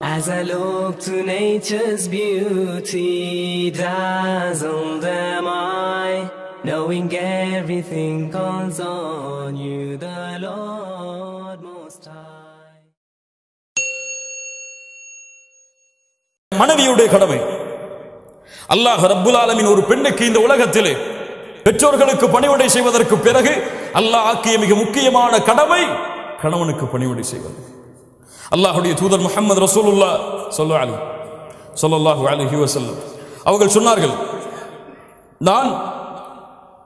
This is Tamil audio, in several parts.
As I look to nature's beauty, dazzled am I, knowing everything calls on you, the Lord Most High. மனைவியுடைய கடமை அல்லாஹ் ரப்புல் ஆலமீன் ஒரு பெண்ணுக்கு இந்த உலகத்திலே பெற்றோர்களுக்கு பணிவிடை செய்வதற்கு பிறகு அல்லாஹ் ஆக்கிய மிக முக்கியமான கடமை கணவனுக்கு பணிவிடை செய்வது அல்லாஹுடைய தூதர் முகமது ரசூலுல்லா சொல்லு சொல்லல்லாஹு அலஹி வசல்லம் அவர்கள் சொன்னார்கள் நான்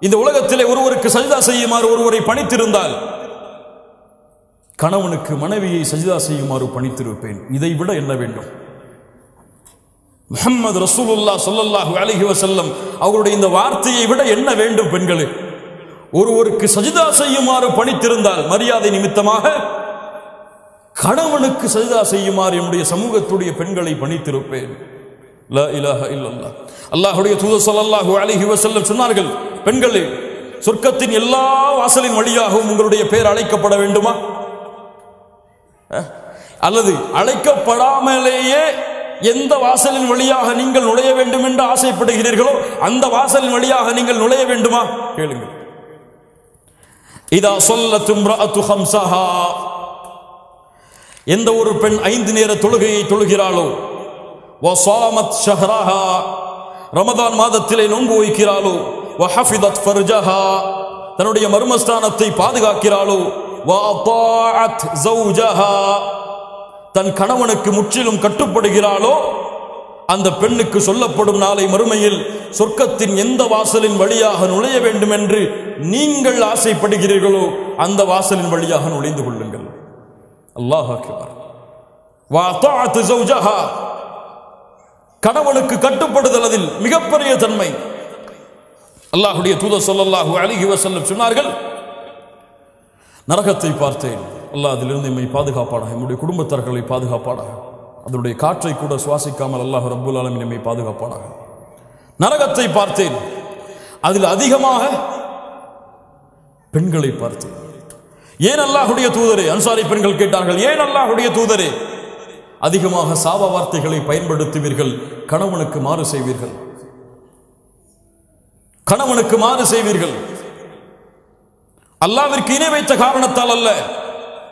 இந்த உலகத்திலே ஒருவருக்கு சஜிதா செய்யுமாறு ஒருவரை பணித்திருந்தால் கணவனுக்கு மனைவியை சஜிதா செய்யுமாறு பணித்திருப்பேன். இதை விட என்ன வேண்டும்? முகமது ரசூலுல்லா சொல்லல்லாஹு அலஹி வசல்லம் அவருடைய இந்த வார்த்தையை விட என்ன வேண்டும் பெண்களே? ஒருவருக்கு சஜிதா செய்யுமாறு பணித்திருந்தால் மரியாதை நிமித்தமாக கணவனுக்கு சஜிதா செய்யுமாறு என்னுடைய சமூகத்துடைய பெண்களை பணித்திருப்பேன். அல்லாஹுடைய இலாஹ இல்லல்லாஹ். அல்லாஹ்வுடைய தூதர் ஸல்லல்லாஹு அலைஹி வஸல்லம் சொன்னார்கள் பெண்களே சொர்க்கத்தின் எல்லா வாசலின் வழியாகவும் உங்களுடைய பெயர் அழைக்கப்பட வேண்டுமா? அல்லது அழைக்கப்படாமலேயே எந்த வாசலின் வழியாக நீங்கள் நுழைய வேண்டும் என்று ஆசைப்படுகிறீர்களோ அந்த வாசலின் வழியாக நீங்கள் நுழைய வேண்டுமா? கேளுங்கள். இதா சொல்லத் இம்ரஅத்து ஹம்ஸஹா எந்த ஒரு பெண் ஐந்து நேர தொழுகையை தொழுகிறாளோ வசாமத் ஷஹ்ரஹா ரமதான் மாதத்திலே நோன்பு வைக்கிறாளோ வஹஃபிதத் ஃபர்ஜஹா தன்னுடைய மர்மஸ்தானத்தை பாதுகாக்கிறாளோ வஅதாஅத் ஜௌஜஹா தன் கணவனுக்கு முற்றிலும் கட்டுப்படுகிறாளோ அந்த பெண்ணுக்கு சொல்லப்படும் நாளை மறுமையில் சொர்க்கத்தின் எந்த வாசலின் வழியாக நுழைய வேண்டும் என்று நீங்கள் ஆசைப்படுகிறீர்களோ அந்த வாசலின் வழியாக நுழைந்து கொள்ளுங்கள். அல்லாஹ் அக்பர். வஅதாஅத் ஜௌஜஹா கணவனுக்கு கட்டுப்படுதல் அதில் மிகப்பெரிய தன்மை. அல்லாஹுடைய தூதர் சொல்லல்லாஹு அழகி வசல்லம் சொன்னார்கள் நரகத்தை பார்த்தேன். அல்லாஹ் அதிலிருந்து எம்மை பாதுகாப்பாடாக என்னுடைய குடும்பத்தார்களை பாதுகாப்பாடாக அதனுடைய காற்றை கூட சுவாசிக்காமல் அல்லாஹ் ரப்புல் ஆலமீன் எம்மை பாதுகாப்பாடாக நரகத்தை பார்த்தேன். அதில் அதிகமாக பெண்களை பார்த்தேன். ஏன் அல்லாஹுடைய தூதரே? அன்சாரி பெண்கள் கேட்டார்கள் ஏன் அல்லாஹுடைய தூதரே? அதிகமாக சாப வார்த்தைகளை பயன்படுத்துவீர்கள் கணவனுக்கு மாறு செய்வீர்கள். கணவனுக்கு மாறு செய்வீர்கள். அல்லாவிற்கு இணை வைத்த காரணத்தால் அல்ல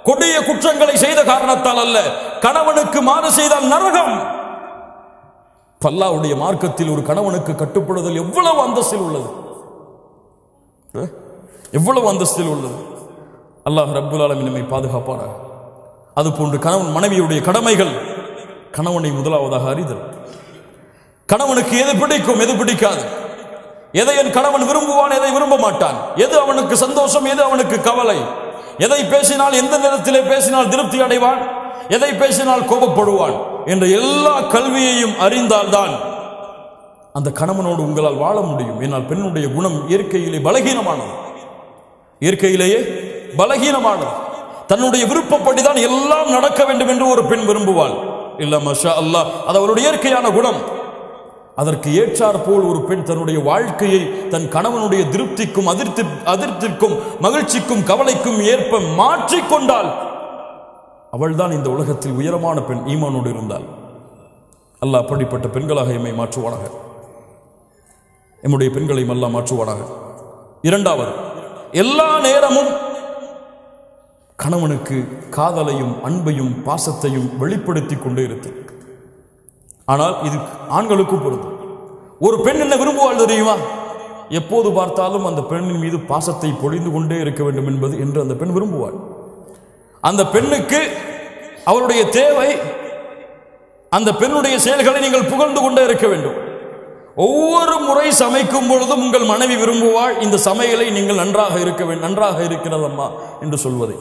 கொடிய குற்றங்களை செய்த காரணத்தால் அல்ல கணவனுக்கு மாறு செய்தால் நரகம். பல்லாவுடைய மார்க்கத்தில் ஒரு கணவனுக்கு கட்டுப்படுதல் எவ்வளவு அந்தஸ்தில் உள்ளது? எவ்வளவு அந்தஸ்தில் உள்ளது? அல்லாஹ் ரப்புல் ஆலமீன் நம்மை பாதுகாப்பாராக அது போன்று கணவன் மனைவியுடைய கடமைகள் கணவனை முதலாவதாக அறிதல். கணவனுக்கு எது பிடிக்கும் எது பிடிக்காது. எதை என் கணவன் விரும்புவான் எதை விரும்ப மாட்டான். எது அவனுக்கு சந்தோஷம் எது அவனுக்கு கவலை. எதை பேசினால் எந்த நேரத்திலே பேசினால் திருப்தி அடைவான்? எதை பேசினால் கோபப்படுவான்? என்ற எல்லா கல்வியையும் அறிந்தால்தான் அந்த கணவனோடு உங்களால் வாழ முடியும். என்னால் பெண்ணுடைய குணம் இயற்கையிலே பலகீனமானது. இயற்கையிலேயே பலகீனமானது. தன்னுடைய விருப்பப்படிதான் எல்லாம் நடக்க வேண்டும் என்று ஒரு பெண் விரும்புவாள். இல்ல மஷா அல்லாஹ் அது அவருடைய இயற்கையான குணம். அதற்கு ஏற்றார் போல் ஒரு பெண் தன்னுடைய வாழ்க்கையை தன் கணவனுடைய திருப்திக்கும் அதிர்த்தி அதிர்த்திற்கும் மகிழ்ச்சிக்கும் கவலைக்கும் ஏற்ப மாற்றிக்கொண்டால் அவள்தான் இந்த உலகத்தில் உயரமான பெண் ஈமானோடு இருந்தாள். அல்லாஹ் அப்படிப்பட்ட பெண்களாக எம்மை மாற்றுவானாக. எம்முடைய பெண்களையும் அல்லாஹ் மாற்றுவானாக. இரண்டாவது எல்லா நேரமும் கணவனுக்கு காதலையும் அன்பையும் பாசத்தையும் வெளிப்படுத்தி கொண்டே இருத்தல். ஆனால் இது ஆண்களுக்கும் பொருந்தும். ஒரு பெண் என்ன விரும்புவாள் தெரியுமா? எப்போது பார்த்தாலும் அந்த பெண்ணின் மீது பாசத்தை பொழிந்து கொண்டே இருக்க வேண்டும் என்பது என்று அந்த பெண் விரும்புவாள். அந்த பெண்ணுக்கு அவருடைய தேவை அந்த பெண்ணுடைய செயல்களை நீங்கள் புகழ்ந்து கொண்டே இருக்க வேண்டும். ஒவ்வொரு முறை சமைக்கும் பொழுதும் உங்கள் மனைவி விரும்புவாள் இந்த சமையலை நீங்கள் நன்றாக இருக்க வேண்டும் நன்றாக இருக்கிறதம்மா என்று சொல்வதை.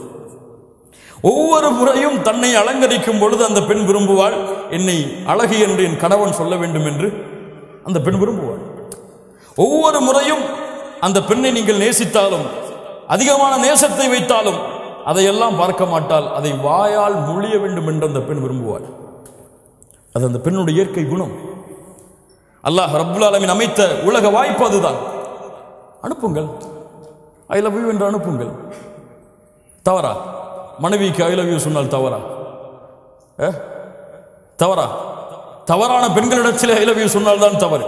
ஒவ்வொரு முறையும் தன்னை அலங்கரிக்கும் பொழுது அந்த பெண் விரும்புவாள். என்னை அழகு என்று என் கணவன் சொல்ல வேண்டும் என்று. அந்த பெண் விரும்புவாள். ஒவ்வொரு முறையும் அந்த பெண்ணை நீங்கள் நேசித்தாலும் அதிகமான நேசத்தை வைத்தாலும் அதையெல்லாம் பார்க்க மாட்டால் அதை வாயால் மொழிய வேண்டும் என்று அந்த பெண் விரும்புவாள். அது அந்த பெண்ணுடைய இயற்கை குணம். அல்லாஹ் ரபுல் ஆலமின் அமைத்த உலக வாய்ப்பு அதுதான். அனுப்புங்கள். ஐ லவ் யூ என்று அனுப்புங்கள். தவறா? மனைவிக்கு ஐ லவ் யூ சொன்னால் தவறா? தவறா? தவறான பெண்களிடத்தில் ஐ லவ் யூ சொன்னால்தான் தவறு.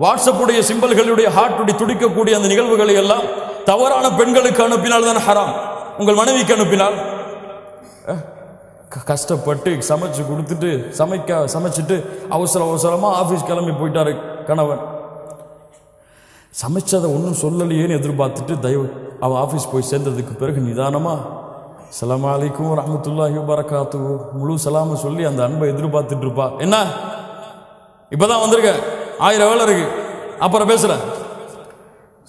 வாட்ஸ்அப்புடைய சிம்பல்களுடைய ஹார்ட்டுடைய துடிக்கக்கூடிய அந்த நிகழ்வுகளை எல்லாம் தவறான பெண்களுக்கு அனுப்பினால் தான் ஹராம் உங்கள் மனைவிக்கு அனுப்பினால்? க- கஷ்டப்பட்டு சமைச்சு கொடுத்துட்டு சமைக்க சமைச்சிட்டு அவசர அவசரமா ஆபீஸ் கிளம்பி போயிட்டாரு கணவன். சமைச்சதை ஒன்றும் சொல்லலையேன்னு எதிர்பார்த்துட்டு தயவு அவன் ஆஃபீஸ் போய் சேர்ந்ததுக்கு பிறகு நிதானமாக சலாம் அலைக்கும் ரஹமத்துல்லாஹி வரகாத்து முழு சலாம சொல்லி அந்த அன்பை எதிர்பார்த்துட்டு இருப்பா என்ன? இப்போதான் வந்திருக்க. ஆயிரம் வேலை இருக்கு. அப்புறம் பேசுற.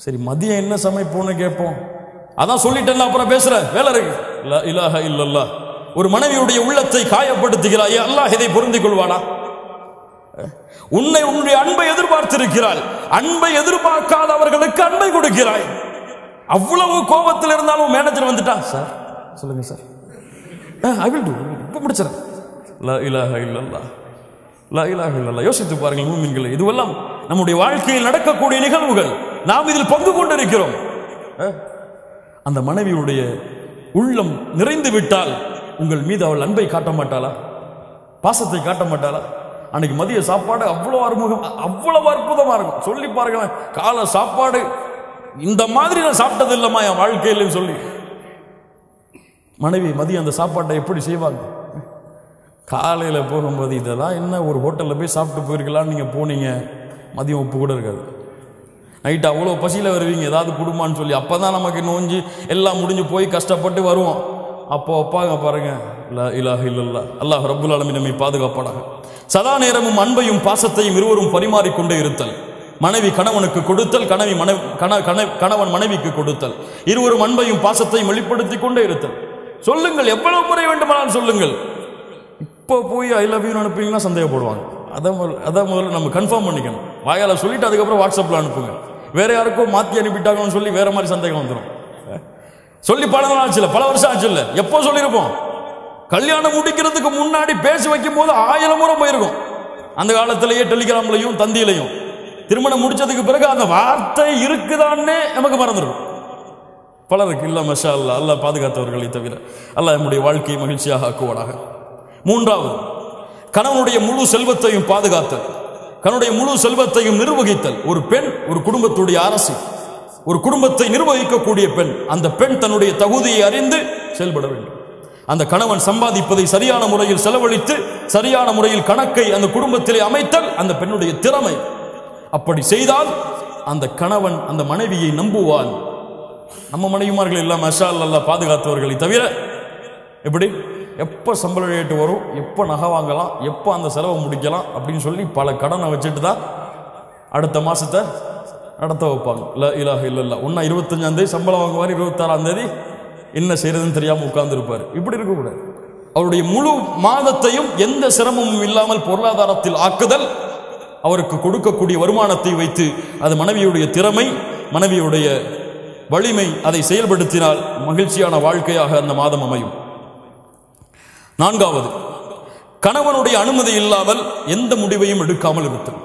சரி மதியம் என்ன சமைப்போம்னு கேட்போம். அதான் சொல்லிட்டேன் அப்புறம் பேசுற. வேலை இருக்கு. லா இலாஹ ஒரு மனைவியுடைய உள்ளத்தை காயப்படுத்துகிறாய் அல்லாஹ் இதை பொருந்திக் கொள்வானா? உன்னை உன்னுடைய அன்பை எதிர்பார்த்திருக்கிறாள். அன்பை எதிர்பார்க்காதவர்களுக்கு அன்பை கொடுக்கிறாய். அவ்வளவு கோபத்தில் இருந்தாலும் மேனேஜர் வந்துட்டா சார் சொல்லுங்க சார் ஐ வில் டூ இப்போ முடிச்சிடறேன். லா இலாஹ இல்லல்லாஹ் லா இலாஹ இல்லல்லாஹ் யோசித்து பாருங்கள் மூமின்களை இதுவெல்லாம் நம்முடைய வாழ்க்கையில் நடக்கக்கூடிய நிகழ்வுகள். நாம் இதில் பங்கு கொண்டிருக்கிறோம். அந்த மனைவியுடைய உள்ளம் நிறைந்து விட்டால் உங்கள் மீது அவள் அன்பை காட்ட மாட்டாளா? பாசத்தை காட்ட மாட்டாளா? அன்னைக்கு மதிய சாப்பாடு அவ்வளோ அறுமுகம் அவ்வளவு அற்புதமாக இருக்கும். சொல்லி பாருங்களேன் காலை சாப்பாடு இந்த மாதிரி நான் சாப்பிட்டது இல்லைம்மா என் வாழ்க்கையிலன்னு சொல்லி. மனைவி மதியம் அந்த சாப்பாட்டை எப்படி செய்வாங்க? காலையில் போகும்போது இதெல்லாம் என்ன ஒரு ஹோட்டலில் போய் சாப்பிட்டு போயிருக்கலாம்னு நீங்கள் போனீங்க? மதியம் உப்பு கூட இருக்காது. நைட்டு அவ்வளோ பசியில் வருவீங்க ஏதாவது குடும்பம்னு சொல்லி. அப்போ தான் நமக்கு நோஞ்சி எல்லாம் முடிஞ்சு போய் கஷ்டப்பட்டு வருவோம். அப்போ அப்பாங்க பாருங்க இல்லா இலாஹ இல்லல்லா அல்லாஹ் ரப்புல் அலமி நம்மை பாதுகாப்பாடாக சதா நேரமும் அன்பையும் பாசத்தையும் இருவரும் பரிமாறிக்கொண்டே இருத்தல். மனைவி கணவனுக்கு கொடுத்தல் கணவி மனைவி கண கண- கணவன் மனைவிக்கு கொடுத்தல். இருவரும் அன்பையும் பாசத்தையும் வெளிப்படுத்திக் கொண்டே இருத்தல். சொல்லுங்கள் எவ்வளவு முறை வேண்டுமானாலும் சொல்லுங்கள். இப்போ போய் ஐ லவ் யூ அனுப்புவீங்கன்னா சந்தேகப்படுவாங்க. அதை முதல்ல அதை முதல்ல நம்ம கன்ஃபார்ம் பண்ணிக்கணும். வாயால் சொல்லிட்டு அதுக்கப்புறம் வாட்ஸ்அப்பில் அனுப்புங்க. வேற யாருக்கோ மாற்றி அனுப்பிட்டாங்கன்னு சொல்லி வேற மாதிரி சந்தேகம் வந்துடும் சொல்லி பல நாள் ஆச்சு இல்லை பல வருஷம் ஆச்சு இல்லை. எப்போ சொல்லியிருப்போம்? கல்யாணம் முடிக்கிறதுக்கு முன்னாடி பேசி வைக்கும் போது ஆயிரம் முறை போயிருக்கும். அந்த காலத்திலேயே டெலிகிராம்லையும் தந்தியிலையும். திருமணம் முடிச்சதுக்கு பிறகு அந்த வார்த்தை இருக்குதான்னே நமக்கு மறந்துடும். பலருக்கு இல்ல மஷா அல்லா அல்லாஹ் பாதுகாத்தவர்களை தவிர அல்லாஹ் நம்முடைய வாழ்க்கையை மகிழ்ச்சியாக ஆக்குவானாக. மூன்றாவது கணவனுடைய முழு செல்வத்தையும் பாதுகாத்தல். கணவனுடைய முழு செல்வத்தையும் நிர்வகித்தல். ஒரு பெண் ஒரு குடும்பத்துடைய அரசு ஒரு குடும்பத்தை நிர்வகிக்கக்கூடிய பெண் அந்த பெண் தன்னுடைய தகுதியை அறிந்து செயல்பட வேண்டும். அந்த கணவன் சம்பாதிப்பதை சரியான முறையில் செலவழித்து சரியான முறையில் கணக்கை அந்த குடும்பத்திலே அமைத்தல் அந்த பெண்ணுடைய திறமை. அப்படி செய்தால் அந்த கணவன் அந்த மனைவியை நம்புவான். நம்ம மனைவிமார்கள் எல்லாம் மஷா அல்ல பாதுகாத்தவர்களை தவிர எப்படி? எப்போ சம்பள ரேட்டு வரும் எப்போ நகை வாங்கலாம் எப்போ அந்த செலவை முடிக்கலாம் அப்படின்னு சொல்லி பல கடனை வச்சுட்டு தான் அடுத்த மாதத்தை நடத்த வைப்பாங்க. இல்லை இலாக இல்லை இல்லை ஒன்றா இருபத்தஞ்சாந்தேதி சம்பளம் வாங்குவார் இருபத்தாறாந்தேதி என்ன செய்கிறதுன்னு தெரியாமல் உட்கார்ந்துருப்பார். இப்படி இருக்கக்கூடாது. அவருடைய முழு மாதத்தையும் எந்த சிரமமும் இல்லாமல் பொருளாதாரத்தில் ஆக்குதல் அவருக்கு கொடுக்கக்கூடிய வருமானத்தை வைத்து அது மனைவியுடைய திறமை மனைவியுடைய வலிமை அதை செயல்படுத்தினால் மகிழ்ச்சியான வாழ்க்கையாக அந்த மாதம் அமையும். நான்காவது கணவனுடைய அனுமதி இல்லாமல் எந்த முடிவையும் எடுக்காமல் இருத்தல்.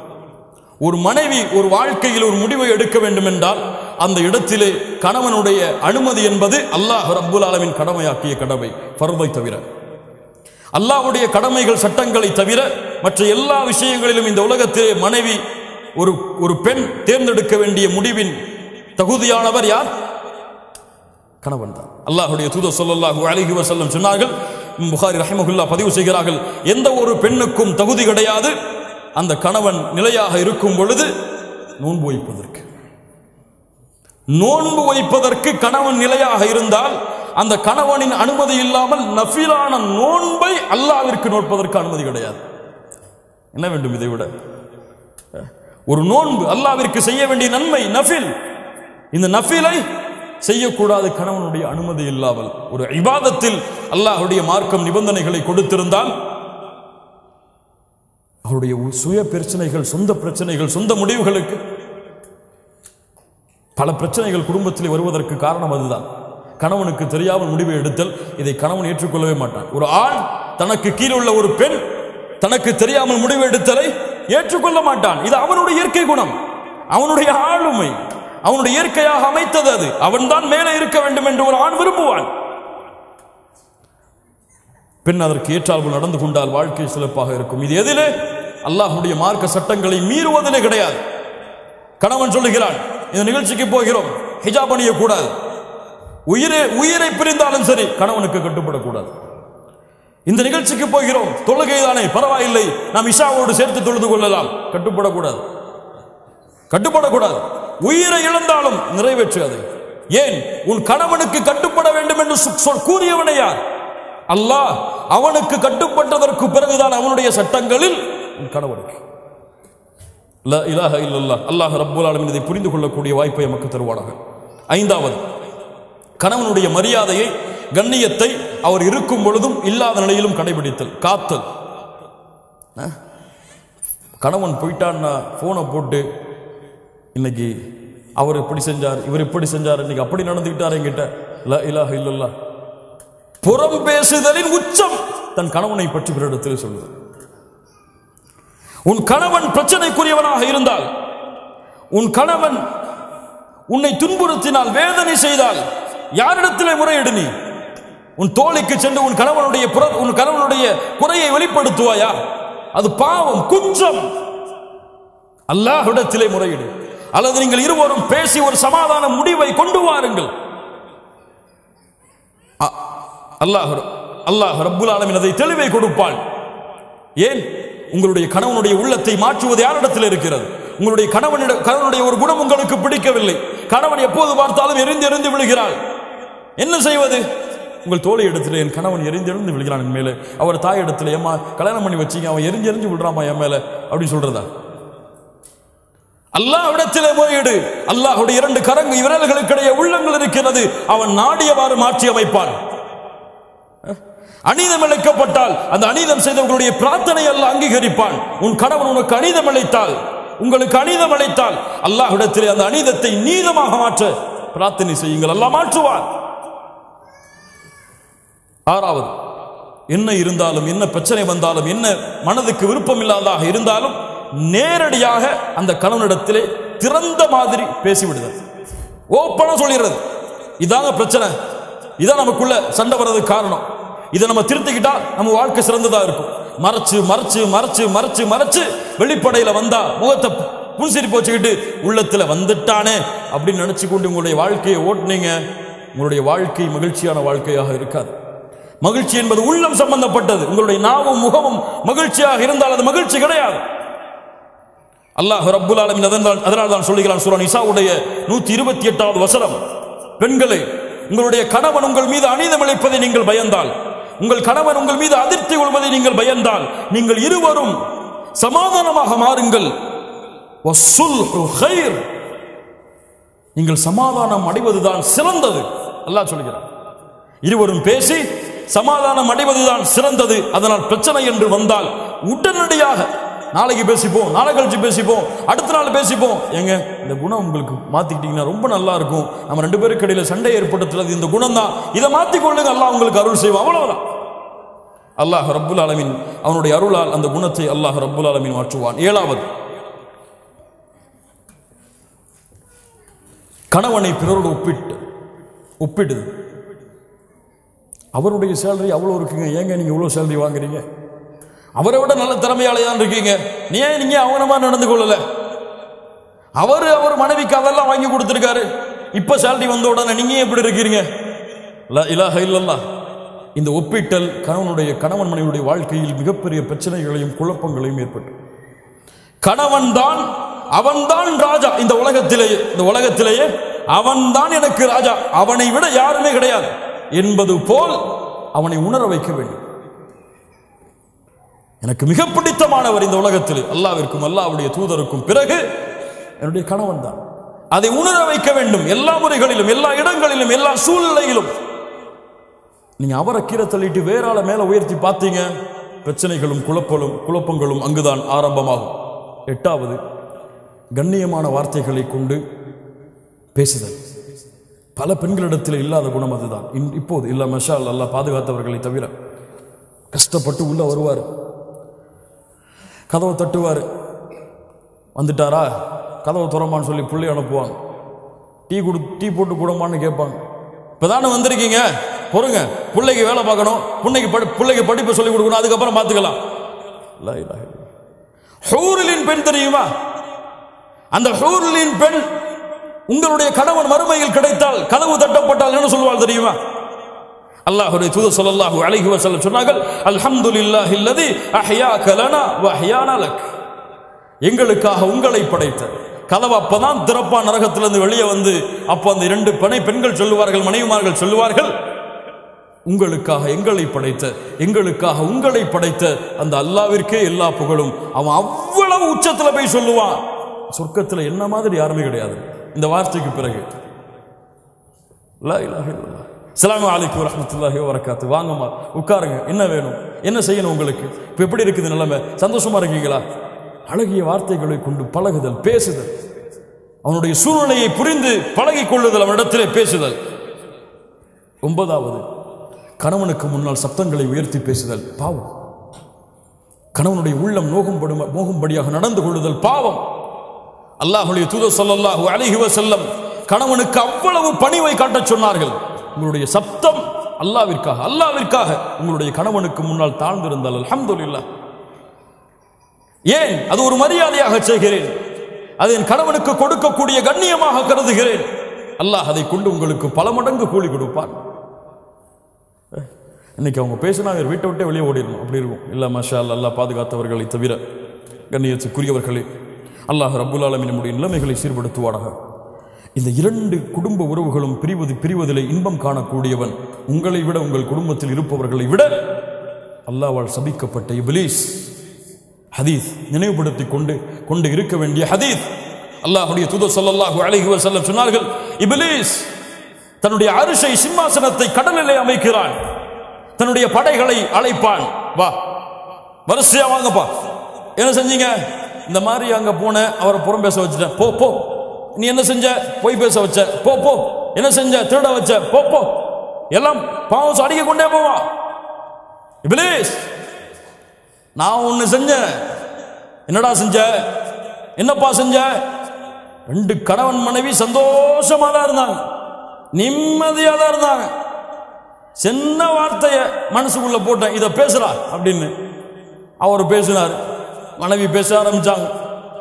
ஒரு மனைவி ஒரு வாழ்க்கையில் ஒரு முடிவை எடுக்க வேண்டும் என்றால் அந்த இடத்திலே கணவனுடைய அனுமதி என்பது அல்லாஹ் ரப்புல் ஆலமின் கடமையாக்கிய கடமை பருவை தவிர. அல்லாஹ்வுடைய கடமைகள் சட்டங்களை தவிர மற்ற எல்லா விஷயங்களிலும் இந்த உலகத்திலே மனைவி ஒரு ஒரு பெண் தேர்ந்தெடுக்க வேண்டிய முடிவின் தகுதியானவர் யார்? கணவன் தான். அல்லாஹுடைய தூதர் ஸல்லல்லாஹு அலைஹி வசல்லம் சொன்னார்கள் புகாரி ரஹிமஹுல்லா பதிவு செய்கிறார்கள் எந்த ஒரு பெண்ணுக்கும் தகுதி கிடையாது. அந்த கணவன் நிலையாக இருக்கும் பொழுது நோன்பு வைப்பதற்கு. நோன்பு வைப்பதற்கு கணவன் நிலையாக இருந்தால் அந்த கணவனின் அனுமதி இல்லாமல் நஃபிலான நோன்பை அல்லாவிற்கு நோட்பதற்கு அனுமதி கிடையாது. என்ன வேண்டும் இதை விட? ஒரு நோன்பு அல்லாவிற்கு செய்ய வேண்டிய நன்மை நஃபில். இந்த நஃபிலை செய்யக்கூடாது கணவனுடைய அனுமதி இல்லாமல். ஒரு இபாதத்தில் அல்லாஹுடைய மார்க்கம் நிபந்தனைகளை கொடுத்திருந்தால் அவருடைய சுய பிரச்சனைகள் சொந்த பிரச்சனைகள் சொந்த முடிவுகளுக்கு பல பிரச்சனைகள் குடும்பத்தில் வருவதற்கு காரணம் அதுதான். கணவனுக்கு தெரியாமல் முடிவை எடுத்தல் இதை கணவன் ஏற்றுக்கொள்ளவே மாட்டான். ஒரு ஆண் தனக்கு கீழே உள்ள ஒரு பெண் தனக்கு தெரியாமல் முடிவு எடுத்தலை ஏற்றுக்கொள்ள மாட்டான். இது அவனுடைய இயற்கை குணம். அவனுடைய ஆளுமை. அவனுடைய இயற்கையாக அமைத்தது அது. அவன்தான் மேலே இருக்க வேண்டும் என்று ஒரு ஆண் விரும்புவான். பெண் அதற்கு ஏற்றால்போல் நடந்து கொண்டால் வாழ்க்கை சிறப்பாக இருக்கும். இது எதிலே அல்லாஹுடைய மார்க்க சட்டங்களை மீறுவதிலே கிடையாது. கணவன் சொல்லுகிறான் இந்த நிகழ்ச்சிக்கு போகிறோம் ஹிஜாப் அணியக்கூடாது. உயிரை உயிரை பிரிந்தாலும் சரி கணவனுக்கு கட்டுப்படக்கூடாது. இந்த நிகழ்ச்சிக்கு போகிறோம் தொழுகைதானே பரவாயில்லை நாம் இஷாவோடு சேர்த்து தொழுது கொள்ளலாம் கட்டுப்படக்கூடாது. கட்டுப்படக்கூடாது. உயிரை இழந்தாலும் நிறைவேற்று அதை ஏன்? உன் கணவனுக்கு கட்டுப்பட வேண்டும் என்று சொல் கூறியவனையா யார்? அல்லாஹ் அவனுக்கு கட்டுப்பட்டதற்கு பிறகுதான் அவனுடைய சட்டங்களில் உன் கணவனுக்கு. லா இலாஹ அல்லாஹ் ரப்புல் இதை புரிந்து கொள்ளக்கூடிய வாய்ப்பை நமக்கு தருவானாக. ஐந்தாவது கணவனுடைய மரியாதையை கண்ணியத்தை அவர் இருக்கும் பொழுதும் இல்லாத நிலையிலும் கடைபிடித்தல் காத்தல். கணவன் போயிட்டான்னா போனை போட்டு இன்னைக்கு அவர் இப்படி செஞ்சார் இவர் இப்படி செஞ்சார் இன்னைக்கு அப்படி நடந்துக்கிட்டார் என்கிட்ட. ல இலாஹ இல்லல்லா புறம் பேசுதலின் உச்சம். தன் கணவனை பற்றி பிறரிடத்தில் சொல்லுது. உன் கணவன் பிரச்சனைக்குரியவனாக இருந்தால் உன் கணவன் உன்னை துன்புறுத்தினால் வேதனை செய்தால் யாரிடத்திலே முறையிடு நீ? உன் தோழிக்கு சென்று உன் கணவனுடைய புற- உன் கணவனுடைய குறையை வெளிப்படுத்துவாயா? அது பாவம் குற்றம். அல்லாஹ்விடத்திலே முறையிடு. அல்லது நீங்கள் இருவரும் பேசி ஒரு சமாதான முடிவை கொண்டு வாருங்கள். அ- அல்லாஹ் அல்லாஹ் ரப்புல் ஆலமின் அதை தெளிவை கொடுப்பாள். ஏன்? உங்களுடைய கணவனுடைய உள்ளத்தை மாற்றுவது யாரிடத்தில் இருக்கிறது? உங்களுடைய கணவனிட கணவனுடைய ஒரு குணம் உங்களுக்கு பிடிக்கவில்லை. கணவன் எப்போது பார்த்தாலும் எரிந்து எரிந்து விழுகிறாள். என்ன செய்வது? உங்கள் தோழி இடத்துல என் கணவன் எரிந்து விழுகிறான் என் மேலே. அவர் தாய் இடத்துல ஏமா கல்யாணம் பண்ணி வச்சிங்க. அவன் எரிஞ்சு எரிஞ்சு விழுறாமா என் மேலே? அப்படின்னு சொல்றதா? அல்லாஹ்விடத்திலே போயிடு அல்லாஹுடைய இரண்டு கரங்கு விரல்களுக்கிடையே உள்ளங்கள் இருக்கிறது. அவன் நாடியவாறு மாற்றி அமைப்பான். அநீதம் இழைக்கப்பட்டால் அந்த அநீதம் செய்தவர்களுடைய பிரார்த்தனை அல்ல அங்கீகரிப்பான். உன் கணவன் உனக்கு அநீதம் அளித்தால் உங்களுக்கு அநீதம் அளித்தால் அல்லாஹ்விடத்திலே அந்த அநீதத்தை நீதமாக மாற்ற பிரார்த்தனை செய்யுங்கள். அல்லாஹ் மாற்றுவார். ஆறாவது என்ன இருந்தாலும் என்ன பிரச்சனை வந்தாலும் என்ன மனதுக்கு விருப்பம் இல்லாததாக இருந்தாலும் நேரடியாக அந்த கணவனிடத்திலே திறந்த மாதிரி பேசிவிடுது ஓப்பனா சொல்லிடுறது. இதாங்க பிரச்சனை. இதான் நமக்குள்ள சண்டை வர்றதுக்கு காரணம். இதை நம்ம திருத்திக்கிட்டா நம்ம வாழ்க்கை சிறந்ததா இருக்கும். மறைச்சு மறைச்சு மறைச்சு மறைச்சு மறைச்சு வெளிப்படையில வந்தா முகத்தை புன்சிரிப்பு போச்சுக்கிட்டு உள்ளத்துல வந்துட்டானே அப்படின்னு நினைச்சு கொண்டு உங்களுடைய வாழ்க்கையை ஓட்டுனீங்க. உங்களுடைய வாழ்க்கை மகிழ்ச்சியான வாழ்க்கையாக இருக்காது. மகிழ்ச்சி என்பது உள்ளம் சம்பந்தப்பட்டது. உங்களுடைய நாவும் முகமும் மகிழ்ச்சியாக இருந்தால் அது மகிழ்ச்சி கிடையாது. அல்லாஹ் ரப்புல் ஆலமின் அதனால் அதனால் தான் சொல்லுகிறான் சூரன் இசாவுடைய நூத்தி இருபத்தி எட்டாவது வசனம். பெண்களே உங்களுடைய கணவன் உங்கள் மீது அநீதம் இழைப்பதை நீங்கள் பயந்தால் உங்கள் கணவன் உங்கள் மீது அதிர்ச்சி கொள்வதை நீங்கள் பயந்தால் நீங்கள் இருவரும் சமாதானமாக மாறுங்கள். நீங்கள் சமாதானம் அடைவதுதான் சிறந்தது. அல்லாஹ் சொல்கிறார் இருவரும் பேசி சமாதானம் அடைவதுதான் சிறந்தது. அதனால் பிரச்சனை என்று வந்தால் உடனடியாக நாளைக்கு பேசிப்போம் நாளை கழிச்சு பேசிப்போம் அடுத்த நாள் பேசிப்போம். ஏங்க இந்த குணம் உங்களுக்கு மாத்திக்கிட்டீங்கன்னா ரொம்ப நல்லா இருக்கும். நம்ம ரெண்டு பேருக்கு இடையில சண்டை ஏற்படுத்துறது இந்த குணம் தான் இதை மாத்திக் கொள்ளுங்க அல்லாஹ் உங்களுக்கு அருள் செய்வோம் அவ்வளவுதான். அல்லாஹ் ரப்புல் ஆலமீன் அவனுடைய அருளால் அந்த குணத்தை அல்லாஹ் ரப்புல் ஆலமின் மாற்றுவான். ஏழாவது. கணவனை பிறரோடு ஒப்பிட்டு ஒப்பிடுது அவருடைய சேலரி அவ்வளோ இருக்குங்க. ஏங்க நீங்கள் இவ்வளோ சேலரி வாங்குறீங்க? அவரை விட நல்ல திறமையாளி தான் இருக்கீங்க. நீ ஏன் நீங்க அவன மாதிரி நடந்து கொள்ளல? அவர் அவர் மனைவிக்கு அதெல்லாம் வாங்கி கொடுத்துருக்காரு. இப்ப சேலரி வந்த உடனே நீங்க எப்படி இப்படி இருக்கிறீங்க லா இலாஹ இல்லல்லாஹ். இந்த ஒப்பிட்டல் கணவனுடைய கணவன் மனைவியுடைய வாழ்க்கையில் மிகப்பெரிய பிரச்சனைகளையும் குழப்பங்களையும் ஏற்பட்டு. கணவன் தான் அவன்தான் ராஜா. இந்த உலகத்திலேயே இந்த உலகத்திலேயே அவன்தான் எனக்கு ராஜா. அவனை விட யாருமே கிடையாது. என்பது போல் அவனை உணர வைக்க வேண்டும். எனக்கு மிக பிடித்தமானவர் இந்த உலகத்தில். அல்லாவிற்கும் அல்லாவுடைய தூதருக்கும் பிறகு என்னுடைய கணவன் தான். அதை உணர வைக்க வேண்டும். எல்லா முறைகளிலும் எல்லா இடங்களிலும் எல்லா சூழ்நிலையிலும். நீங்க அவரை கீரை தள்ளிட்டு வேற ஆளை மேல உயர்த்தி பார்த்தீங்க பிரச்சனைகளும் குழப்பலும் குழப்பங்களும் அங்குதான் ஆரம்பமாகும். எட்டாவது கண்ணியமான வார்த்தைகளை கொண்டு பேசுதல். பல பெண்களிடத்தில் இல்லாத குணம் அதுதான். இன்- இப்போது இல்ல மஷால் அல்லாஹ் பாதுகாத்தவர்களை தவிர கஷ்டப்பட்டு உள்ள வருவார். கதவை தட்டுவார். வந்துட்டாரா? கதவை துறமான்னு சொல்லி பிள்ளை அனுப்புவாங்க. டீ கொடு டீ போட்டு கொடுமான்னு கேட்பாங்க. இப்போ தானே வந்திருக்கீங்க? பொறுங்க. பிள்ளைக்கு வேலை பார்க்கணும். பிள்ளைக்கு படி பிள்ளைக்கு படிப்பு சொல்லி கொடுக்கணும். அதுக்கப்புறம் பார்த்துக்கலாம். லா ஹூரிலின் பெண் தெரியுமா? அந்த ஹூரிலின் பெண் உங்களுடைய கணவன் மறுமையில் கிடைத்தால் கதவு தட்டப்பட்டால் என்ன சொல்லுவாள் தெரியுமா? அல்லாஹுடைய தூது சொல்லல்லாஹு அழகி வஸல்லம் சொன்னார்கள் அல்ஹம்துலில்லாஹி அல்லதி அஹ்யாக லனா வ அஹ்யானா லக். எங்களுக்காக உங்களை படைத்த கதவு அப்பதான் திறப்பா நரகத்திலிருந்து வெளியே வந்து அப்போ அந்த இரண்டு பனை பெண்கள் சொல்லுவார்கள் மனைவிமார்கள் சொல்லுவார்கள் உங்களுக்காக எங்களை படைத்த எங்களுக்காக உங்களை படைத்த அந்த அல்லாவிற்கே எல்லா புகழும். அவன் அவ்வளவு உச்சத்துல போய் சொல்லுவான். சொர்க்கத்துல என்ன மாதிரி யாருமே கிடையாது. இந்த வார்த்தைக்கு பிறகு லா இலாஹ இல்லல்லாஹ். அஸ்ஸலாமு அலைக்கும் வாங்கம்மா உட்காருங்க. என்ன வேணும்? என்ன செய்யணும் உங்களுக்கு? இப்போ எப்படி இருக்குது நிலைமை? சந்தோஷமா இருக்கீங்களா? அழகிய வார்த்தைகளை கொண்டு பழகுதல் பேசுதல். அவனுடைய சூழ்நிலையை புரிந்து பழகி கொள்ளுதல் அவனிடத்திலே பேசுதல். ஒன்பதாவது கணவனுக்கு முன்னால் சப்தங்களை உயர்த்தி பேசுதல் பாவம். கணவனுடைய உள்ளம் நோகும்படும் நோகும்படியாக நடந்து கொள்ளுதல் பாவம். அல்லாஹுடைய தூத சொல்லல்லாஹு அழகிவ செல்லம் கணவனுக்கு அவ்வளவு பணிவை காட்டச் சொன்னார்கள். உங்களுடைய சப்தம் அல்லாவிற்காக அல்லாவிற்காக உங்களுடைய கணவனுக்கு முன்னால் தாழ்ந்திருந்தால் அலமதுல்லா ஏன்? அது ஒரு மரியாதையாக செய்கிறேன். அது என் கணவனுக்கு கொடுக்கக்கூடிய கண்ணியமாக கருதுகிறேன். அல்லாஹ் அதை கொண்டு உங்களுக்கு பல மடங்கு கூலி கொடுப்பான். இன்னைக்கு அவங்க பேசினா அவர் வீட்டை விட்டே வெளியே ஓடிடணும். அப்படி இருக்கும். இல்லை மஷா அல்லாஹ் பாதுகாத்தவர்களை தவிர கண்ணியத்துக்குரியவர்களே அல்லாஹ் ரபுல் ஆலமீன் நம்முடைய நிலைமைகளை சீர்படுத்துவானாக. இந்த இரண்டு குடும்ப உறவுகளும் பிரிவது பிரிவதிலே இன்பம் காணக்கூடியவன். உங்களை விட உங்கள் குடும்பத்தில் இருப்பவர்களை விட அல்லாவால் சபிக்கப்பட்ட இபிலீஸ். ஹதீஸ் நினைவுபடுத்திக் கொண்டு கொண்டு இருக்க வேண்டிய ஹதீஸ். அல்லாஹுடைய தூதர் ஸல்லல்லாஹு அழகி செல்ல சொன்னார்கள் இபிலீஸ் தன்னுடைய அரிசை சிம்மாசனத்தை கடலிலே அமைக்கிறான். தன்னுடைய படைகளை அழைப்பான். வா. வரிசையா வாங்கப்பா. என்ன செஞ்சீங்க? இந்த மாதிரி அங்க போன அவரை புறம் பேச வச்சுட்டேன். போ போ. நீ என்ன செஞ்ச? பொய் பேச வச்ச. போ போ. என்ன செஞ்ச? திருட வச்ச. போ போ. எல்லாம் பாவம் அடிக்க கொண்டே போவா. இப்லீஸ் நான் ஒண்ணு செஞ்சேன் என்னடா செஞ்ச? என்னப்பா செஞ்ச? ரெண்டு கணவன் மனைவி சந்தோஷமா தான் இருந்தாங்க. நிம்மதியா தான் இருந்தாங்க. சின்ன வார்த்தைய மனசுக்குள்ள போட்டேன் இதை பேசுறா அப்படின்னு அவர் பேசினார். மனைவி பேச ஆரம்பிச்சாங்க.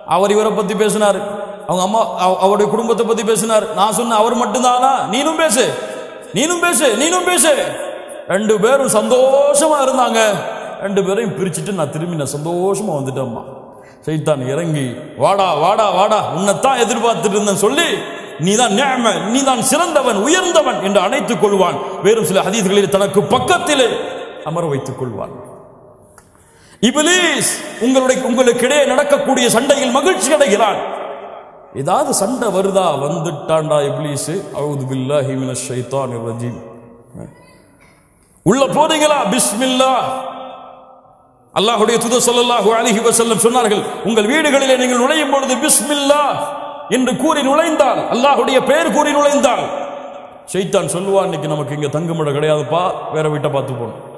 அவர் இவரை பத்தி பேசினார். அவங்க அம்மா அவ- அவருடைய குடும்பத்தை பத்தி பேசினார். நான் சொன்னேன் அவர் மட்டும்தானா? நீனும் பேசு. நீனும் பேசு நீனும் பேசு. ரெண்டு பேரும் சந்தோஷமா இருந்தாங்க. ரெண்டு பேரையும் பிரிச்சுட்டு நான் திரும்பி நான் சந்தோஷமா வந்துட்டேம்மா. சைத்தான் இறங்கி வாடா வாடா வாடா உன்னைத்தான் எதிர்பார்த்துட்டு இருந்தேன் சொல்லி நீதான் நிஅம நீதான் சிறந்தவன் உயர்ந்தவன் என்று அணைத்துக் கொள்வான். வேறும் சில ஹதீஸ்களில் தனக்கு பக்கத்திலே அமர வைத்துக் கொள்வான். இபிலீஸ் உங்களுடைய உங்களுக்கிடையே நடக்கக்கூடிய சண்டையில் மகிழ்ச்சி அடைகிறான். ஏதாவது சண்டை வருதா? வந்துட்டாண்டா இப்ளீஸு. அவுது பில்லா ஹிமின ஷைத்தான் ரஜீம். உள்ள போறீங்களா பிஸ்மில்லா. அல்லாஹுடைய துத சொல்லல்லாஹு அலிஹி வசல்லம் சொன்னார்கள் உங்கள் வீடுகளிலே நீங்கள் நுழையும் பொழுது பிஸ்மில்லா என்று கூறி நுழைந்தால் அல்லாஹுடைய பெயர் கூறி நுழைந்தால் ஷைத்தான் சொல்லுவான் இன்னைக்கு நமக்கு இங்க தங்குமிடம் கிடையாதுப்பா. வேற வீட்டை பார்த்து போகணும்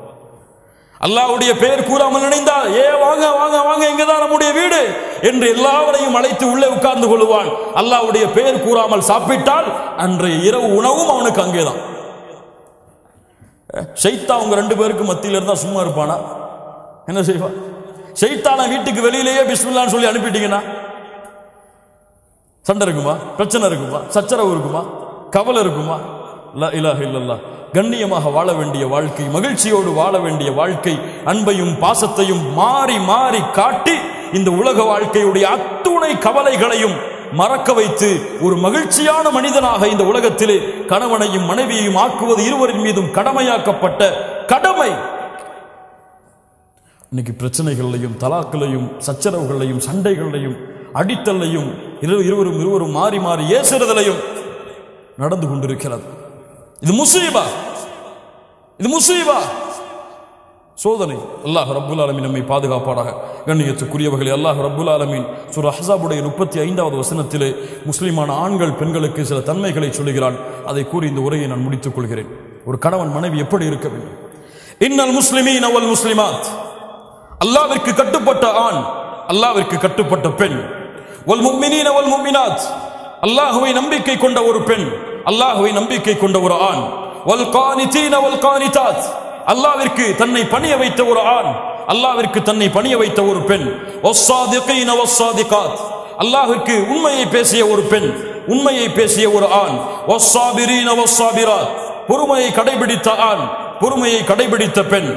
அல்லாவுடைய பெயர் கூறாமல் நினைந்தால் ஏ வாங்க வாங்க வாங்க இங்கதான் நம்முடைய வீடு என்று எல்லாவரையும் அழைத்து உள்ளே உட்கார்ந்து கொள்வான். அல்லாவுடைய பெயர் கூறாமல் சாப்பிட்டால் அன்றைய இரவு உணவும் அவனுக்கு அங்கேதான். ஷைத்தா அவங்க ரெண்டு பேருக்கு மத்தியில் இருந்தா சும்மா இருப்பானா? என்ன செய்வான் ஷைத்தான வீட்டுக்கு வெளியிலேயே பிஸ்மில்லான்னு சொல்லி அனுப்பிட்டீங்கன்னா சண்டை இருக்குமா? பிரச்சனை இருக்குமா? சச்சரவு இருக்குமா? கவலை இருக்குமா? ல இலாஹ இல்லல்லா கண்ணியமாக வாழ வேண்டிய வாழ்க்கை மகிழ்ச்சியோடு வாழ வேண்டிய வாழ்க்கை அன்பையும் பாசத்தையும் மாறி மாறி காட்டி இந்த உலக வாழ்க்கையுடைய அத்துணை கவலைகளையும் மறக்க வைத்து ஒரு மகிழ்ச்சியான மனிதனாக இந்த உலகத்திலே கணவனையும் மனைவியையும் ஆக்குவது இருவரின் மீதும் கடமையாக்கப்பட்ட கடமை. இன்னைக்கு பிரச்சனைகளையும் தலாக்களையும் சச்சரவுகளையும் சண்டைகளையும் அடித்தல்லையும் இரு- இருவரும் இருவரும் மாறி மாறி ஏசுறதிலையும் நடந்து கொண்டிருக்கிறது. இது முசீபா. இது முசீபா. சோதனை. அல்லாஹ் ரபுல் ஆலமின் நம்மை பாதுகாப்பாடாக கண்ணியத்துக்குரியவர்களே அல்லாஹ் ரபுல் ஆலமின் சுர் ஹசாபுடைய முப்பத்தி ஐந்தாவது வசனத்திலே முஸ்லிமான ஆண்கள் பெண்களுக்கு சில தன்மைகளை சொல்லுகிறான். அதை கூறி இந்த உரையை நான் முடித்துக் கொள்கிறேன். ஒரு கணவன் மனைவி எப்படி இருக்க வேண்டும்? இன்னல் முஸ்லிமீன் அவல் முஸ்லிமாத். அல்லாவிற்கு கட்டுப்பட்ட ஆண் அல்லாவிற்கு கட்டுப்பட்ட பெண். ஒல் முஃமினீன வல் முஃமினாத் அல்லாஹுவை நம்பிக்கை கொண்ட ஒரு பெண். அல்லாஹுவை நம்பிக்கை கொண்ட ஒரு ஆண். வல் கானிதீன வல் கானிதாத். அல்லாவிற்கு தன்னை பணிய வைத்த ஒரு ஆண். அல்லாவிற்கு தன்னை பணிய வைத்த ஒரு பெண். வஸ்ஸாதிகீன வஸ்ஸாதிகாத் அல்லாஹ்விற்கு உண்மையை பேசிய ஒரு பெண் உண்மையை பேசிய ஒரு ஆண். வஸ்ஸாபிரீன பொறுமையை கடைபிடித்த ஆண். பொறுமையை கடைபிடித்த பெண்.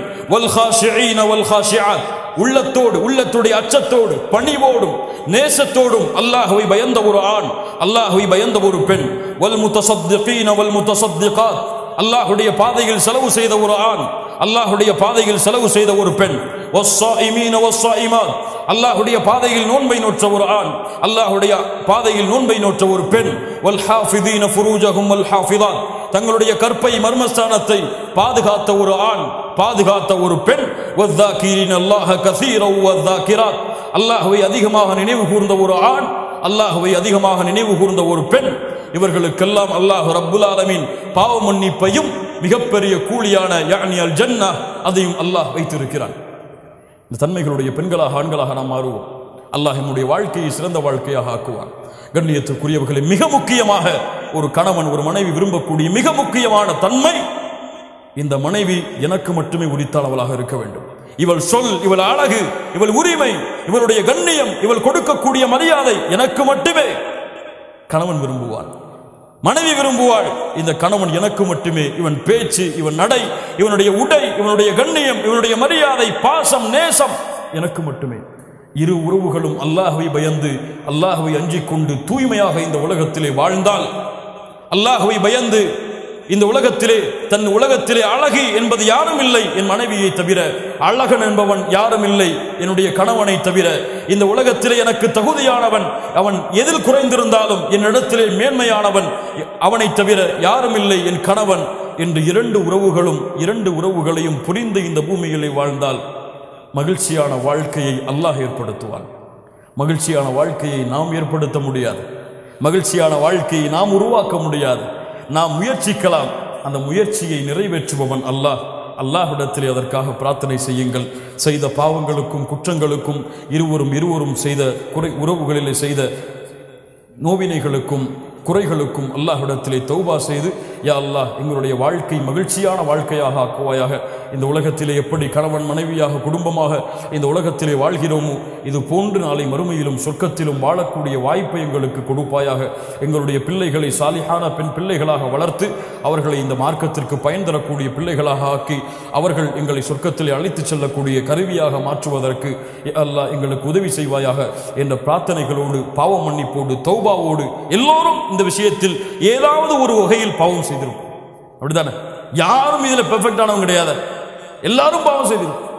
உள்ளத்தோடு உள்ளத்துடைய அச்சத்தோடு பணிவோடும் நேசத்தோடும் அல்லாஹுவை பயந்த ஒரு ஆண் அல்லாஹுவை பயந்த ஒரு பெண். வல் முத்தசத்திகீன வல் முத்தசத்திகாத். அல்லாஹுடைய பாதையில் செலவு செய்த ஒரு ஆண். அல்லாஹுடைய பாதையில் செலவு செய்த ஒரு பெண். அல்லாஹுடைய பாதையில் நோன்பை நோற்ற ஒரு ஆண். அல்லாஹ்வுடைய பாதையில் நோன்பை நோற்ற ஒரு பெண். வல் தங்களுடைய கற்பை மர்மஸ்தானத்தை பாதுகாத்த ஒரு ஆண் பாதுகாத்த ஒரு பெண். அல்லாஹுவை அதிகமாக நினைவு கூர்ந்த ஒரு ஆண் அல்லாஹுவை அதிகமாக நினைவு கூர்ந்த ஒரு பெண். இவர்களுக்கெல்லாம் அல்லாஹ் ரப்புல் ஆலமின் பாவ மன்னிப்பையும் மிகப்பெரிய கூலியான யானி அல் ஜன்னா அதையும் அல்லாஹ் வைத்திருக்கிறான். இந்த தன்மைகளுடைய பெண்களாக ஆண்களாக நாம் மாறுவோம். அல்லாஹ் என்னுடைய வாழ்க்கையை சிறந்த வாழ்க்கையாக ஆக்குவான். கண்ணியத்துக்குரியவர்களை மிக முக்கியமாக ஒரு கணவன் ஒரு மனைவி விரும்பக்கூடிய மிக முக்கியமான தன்மை இந்த மனைவி எனக்கு மட்டுமே உரித்தானவளாக இருக்க வேண்டும். இவள் சொல் இவள் அழகு இவள் உரிமை இவளுடைய கண்ணியம் இவள் கொடுக்கக்கூடிய மரியாதை எனக்கு மட்டுமே. கணவன் விரும்புவான். மனைவி விரும்புவாள். இந்த கணவன் எனக்கு மட்டுமே. இவன் பேச்சு இவன் நடை இவனுடைய உடை இவனுடைய கண்ணியம் இவனுடைய மரியாதை பாசம் நேசம் எனக்கு மட்டுமே. இரு உறவுகளும் அல்லாஹுவை பயந்து அல்லாஹுவை அஞ்சிக் கொண்டு தூய்மையாக இந்த உலகத்திலே வாழ்ந்தால் அல்லாஹுவை பயந்து இந்த உலகத்திலே தன் உலகத்திலே அழகி என்பது யாரும் இல்லை என் மனைவியை தவிர. அழகன் என்பவன் யாரும் இல்லை என்னுடைய கணவனை தவிர. இந்த உலகத்திலே எனக்கு தகுதியானவன் அவன் எதில் குறைந்திருந்தாலும் என்னிடத்திலே மேன்மையானவன் அவனை தவிர யாரும் இல்லை என் கணவன் என்று இரண்டு உறவுகளும் இரண்டு உறவுகளையும் புரிந்து இந்த பூமியிலே வாழ்ந்தால் மகிழ்ச்சியான வாழ்க்கையை அல்லாஹ் ஏற்படுத்துவான். மகிழ்ச்சியான வாழ்க்கையை நாம் ஏற்படுத்த முடியாது. மகிழ்ச்சியான வாழ்க்கையை நாம் உருவாக்க முடியாது. நாம் முயற்சிக்கலாம். அந்த முயற்சியை நிறைவேற்றுபவன் அல்லாஹ். அல்லாஹிடத்திலே அதற்காக பிரார்த்தனை செய்யுங்கள். செய்த பாவங்களுக்கும் குற்றங்களுக்கும் இருவரும் இருவரும் செய்த குறை உறவுகளிலே செய்த நோவினைகளுக்கும் குறைகளுக்கும் அல்லாஹிடத்திலே தௌபா செய்து யா அல்லாஹ் எங்களுடைய வாழ்க்கை மகிழ்ச்சியான வாழ்க்கையாக ஆக்குவாயாக. இந்த உலகத்திலே எப்படி கணவன் மனைவியாக குடும்பமாக இந்த உலகத்திலே வாழ்கிறோமோ இது போன்று நாளை மறுமையிலும் சொர்க்கத்திலும் வாழக்கூடிய வாய்ப்பை எங்களுக்கு கொடுப்பாயாக. எங்களுடைய பிள்ளைகளை சாலிஹான பெண் பிள்ளைகளாக வளர்த்து அவர்களை இந்த மார்க்கத்திற்கு பயன் தரக்கூடிய பிள்ளைகளாக ஆக்கி அவர்கள் எங்களை சொர்க்கத்திலே அழைத்துச் செல்லக்கூடிய கருவியாக மாற்றுவதற்கு யா அல்லாஹ் எங்களுக்கு உதவி செய்வாயாக. என்ற பிரார்த்தனைகளோடு பாவ மன்னிப்போடு தௌபாவோடு எல்லோரும் இந்த விஷயத்தில் ஏதாவது ஒரு வகையில் பாவம் செய்திருக்கும். அப்படிதானே யாரும் இதுல பெர்ஃபெக்டானவங்க கிடையாது. எல்லாரும் பாவம் செய்திருக்கும்.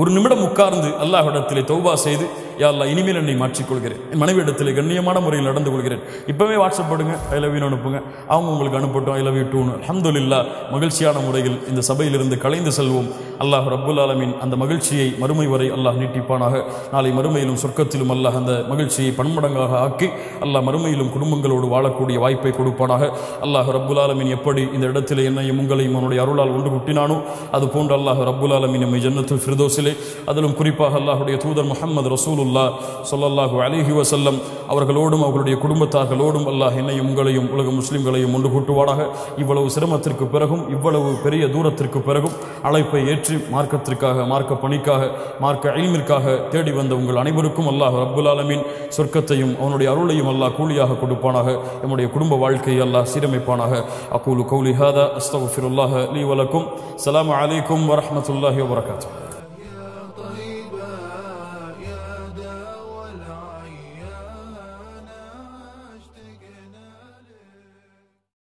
ஒரு நிமிடம் உட்கார்ந்து அல்லாஹ்விடத்திலே தௌபா செய்து யாரில் இனிமேல் என்னை மாற்றிக்கொள்கிறேன். என் மனைவியிடத்திலே கண்ணியமான முறையில் நடந்து கொள்கிறேன். இப்போவே வாட்ஸ்அப் போடுங்க ஐ லவ் யூ அனுப்புங்க. அவங்க உங்களுக்கு அனுப்பட்டும் ஐ லவ் யூ டூன்னு அஹமதுல்லா மகிழ்ச்சியான முறையில் இந்த சபையிலிருந்து கலைந்து செல்வோம். அல்லாஹ் ரப்புல் ஆலமின் அந்த மகிழ்ச்சியை மறுமை வரை அல்லாஹ் நீட்டிப்பானாக. நாளை மறுமையிலும் சொர்க்கத்திலும் அல்லாஹ் அந்த மகிழ்ச்சியை பன்மடங்காக ஆக்கி அல்லாஹ் மறுமையிலும் குடும்பங்களோடு வாழக்கூடிய வாய்ப்பை கொடுப்பானாக. அல்லாஹ் ரப்புல் ஆலமின் எப்படி இந்த இடத்துல என்னையும் உங்களையும் அவனுடைய அருளால் ஒன்று குட்டினானோ அது போன்ற அல்லாஹ் ரப்புல் ஆலமின் நம்மை ஜன்னத்து ஃபிர்தோஸிலே. அதிலும் குறிப்பாக அல்லாஹுடைய தூதர் முஹம்மது ரசூலுல்லா சொல்லல்லாஹு அலிஹி வசல்லம் அவர்களோடும் அவர்களுடைய குடும்பத்தார்களோடும் அல்லாஹ் என்னையும் உங்களையும் உலக முஸ்லீம்களையும் ஒன்று கூட்டுவானாக. இவ்வளவு சிரமத்திற்கு பிறகும் இவ்வளவு பெரிய தூரத்திற்கு பிறகும் அழைப்பை ஏற்றி மார்க்கத்திற்காக மார்க்க பணிக்காக மார்க்க அழிமிற்காக தேடி வந்த உங்கள் அனைவருக்கும் அல்லாஹ் ரப்புல் ஆலமீன் சொர்க்கத்தையும் அவனுடைய அருளையும் அல்லாஹ் கூலியாக கொடுப்பானாக. நம்முடைய குடும்ப வாழ்க்கையை அல்லாஹ் சீரமைப்பானாக. அக்கூலு கௌலி ஹாதா அஸ்தகுஃபிருல்லாஹ லீ வலக்கும். அலைக்கும் வரமத்துல்லாஹி வபரகாத்துஹு.